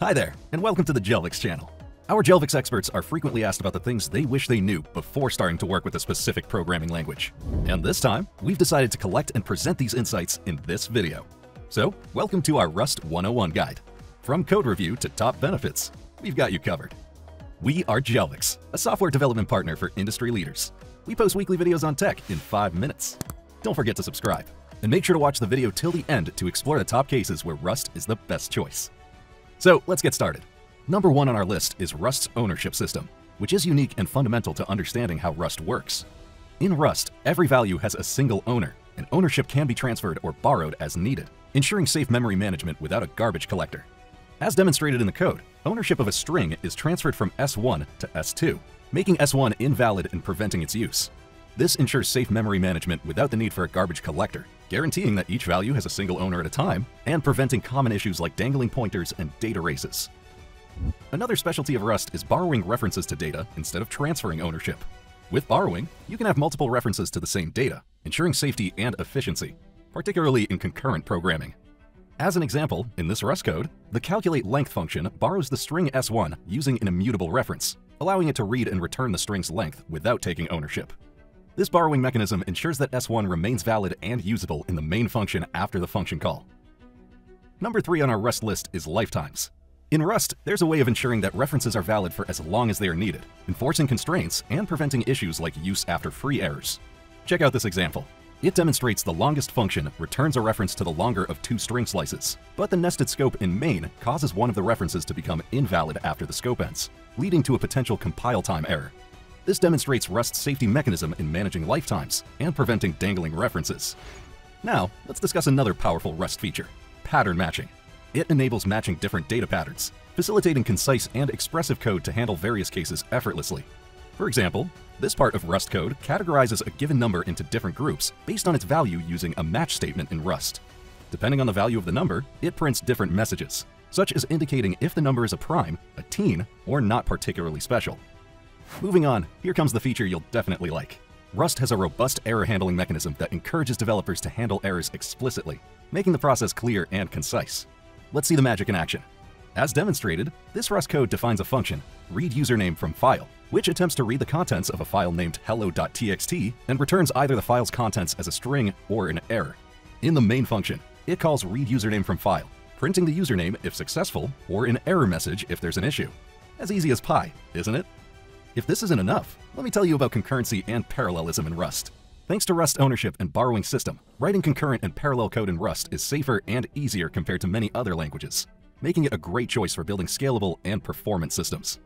Hi there, and welcome to the Jelvix channel. Our Jelvix experts are frequently asked about the things they wish they knew before starting to work with a specific programming language. And this time, we've decided to collect and present these insights in this video. So, welcome to our Rust 101 guide. From code review to top benefits, we've got you covered. We are Jelvix, a software development partner for industry leaders. We post weekly videos on tech in 5 minutes. Don't forget to subscribe, and make sure to watch the video till the end to explore the top cases where Rust is the best choice. So let's get started. Number one on our list is Rust's ownership system, which is unique and fundamental to understanding how Rust works. In Rust, every value has a single owner, and ownership can be transferred or borrowed as needed, ensuring safe memory management without a garbage collector. As demonstrated in the code, ownership of a string is transferred from S1 to S2, making S1 invalid and preventing its use. This ensures safe memory management without the need for a garbage collector, guaranteeing that each value has a single owner at a time, and preventing common issues like dangling pointers and data races. Another specialty of Rust is borrowing references to data instead of transferring ownership. With borrowing, you can have multiple references to the same data, ensuring safety and efficiency, particularly in concurrent programming. As an example, in this Rust code, the calculate length function borrows the string s1 using an immutable reference, allowing it to read and return the string's length without taking ownership. This borrowing mechanism ensures that S1 remains valid and usable in the main function after the function call. Number 3 on our Rust list is lifetimes. In Rust, there's a way of ensuring that references are valid for as long as they are needed, enforcing constraints and preventing issues like use after free errors. Check out this example. It demonstrates the longest function returns a reference to the longer of two string slices, but the nested scope in main causes one of the references to become invalid after the scope ends, leading to a potential compile time error. This demonstrates Rust's safety mechanism in managing lifetimes and preventing dangling references. Now, let's discuss another powerful Rust feature, pattern matching. It enables matching different data patterns, facilitating concise and expressive code to handle various cases effortlessly. For example, this part of Rust code categorizes a given number into different groups based on its value using a match statement in Rust. Depending on the value of the number, it prints different messages, such as indicating if the number is a prime, a teen, or not particularly special. Moving on, here comes the feature you'll definitely like. Rust has a robust error handling mechanism that encourages developers to handle errors explicitly, making the process clear and concise. Let's see the magic in action. As demonstrated, this Rust code defines a function, read username from file, which attempts to read the contents of a file named hello.txt and returns either the file's contents as a string or an error. In the main function, it calls read username from file, printing the username if successful or an error message if there's an issue. As easy as pie, isn't it? If this isn't enough, let me tell you about concurrency and parallelism in Rust. Thanks to Rust ownership and borrowing system, writing concurrent and parallel code in Rust is safer and easier compared to many other languages, making it a great choice for building scalable and performant systems.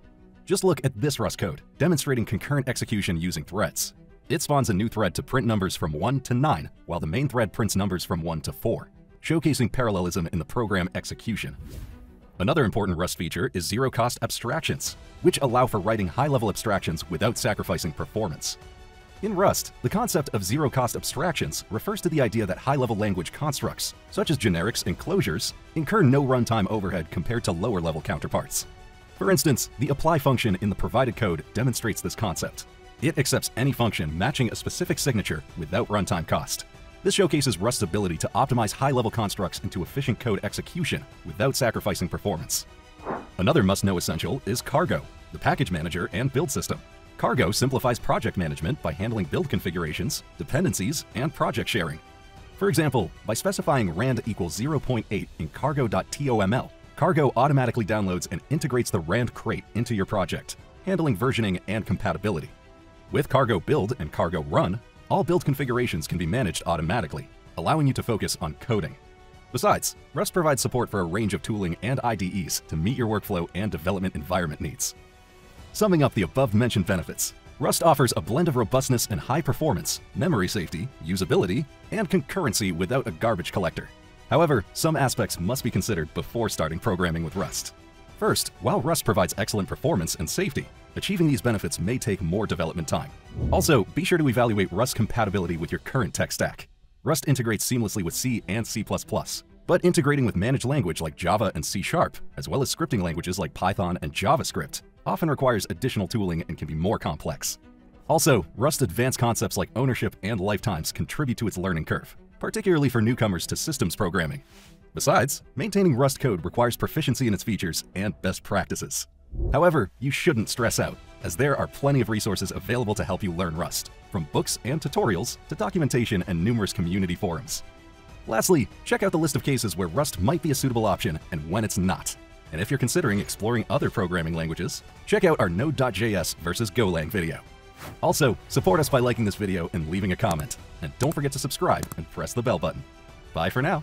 Just look at this Rust code, demonstrating concurrent execution using threads. It spawns a new thread to print numbers from 1 to 9, while the main thread prints numbers from 1 to 4, showcasing parallelism in the program execution. Another important Rust feature is zero-cost abstractions, which allow for writing high-level abstractions without sacrificing performance. In Rust, the concept of zero-cost abstractions refers to the idea that high-level language constructs, such as generics and closures, incur no runtime overhead compared to lower-level counterparts. For instance, the apply function in the provided code demonstrates this concept. It accepts any function matching a specific signature without runtime cost. This showcases Rust's ability to optimize high-level constructs into efficient code execution without sacrificing performance. Another must-know essential is Cargo, the package manager and build system. Cargo simplifies project management by handling build configurations, dependencies, and project sharing. For example, by specifying rand equals 0.8 in cargo.toml, Cargo automatically downloads and integrates the rand crate into your project, handling versioning and compatibility. With Cargo Build and Cargo Run, all build configurations can be managed automatically, allowing you to focus on coding. Besides, Rust provides support for a range of tooling and IDEs to meet your workflow and development environment needs. Summing up the above-mentioned benefits, Rust offers a blend of robustness and high performance, memory safety, usability, and concurrency without a garbage collector. However, some aspects must be considered before starting programming with Rust. First, while Rust provides excellent performance and safety, achieving these benefits may take more development time. Also, be sure to evaluate Rust compatibility with your current tech stack. Rust integrates seamlessly with C and C++, but integrating with managed language like Java and C Sharp, as well as scripting languages like Python and JavaScript, often requires additional tooling and can be more complex. Also, Rust's advanced concepts like ownership and lifetimes contribute to its learning curve, particularly for newcomers to systems programming. Besides, maintaining Rust code requires proficiency in its features and best practices. However, you shouldn't stress out, as there are plenty of resources available to help you learn Rust, from books and tutorials to documentation and numerous community forums. Lastly, check out the list of cases where Rust might be a suitable option and when it's not. And if you're considering exploring other programming languages, check out our Node.js versus Golang video. Also, support us by liking this video and leaving a comment. And don't forget to subscribe and press the bell button. Bye for now.